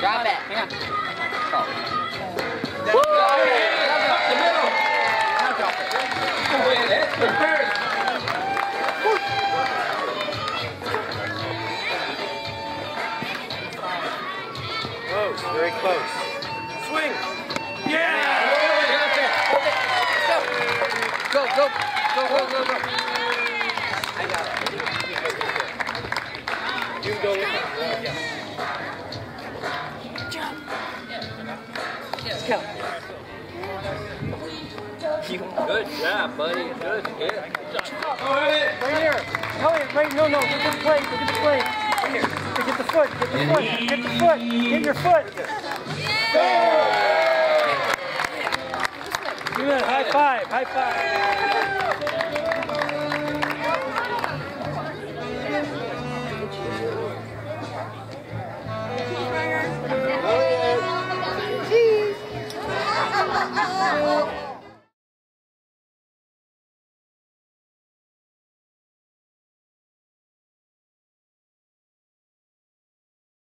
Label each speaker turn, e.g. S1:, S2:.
S1: Drop it.
S2: Hang on.
S1: Woo!
S2: Up the middle. Now drop it. Go in, hit the first.
S3: Close, very close. Swing. Yeah!
S2: Go, go, go, go, go, go.
S3: I got it. You can go with it. Yeah.
S2: Let's go. Good job, buddy. Good hit.
S4: Right here. No, right, no, no. Get the plate. Get the plate. Right here. Get the foot. Get the foot. Get the foot. Get your foot. Give me a high five. High five.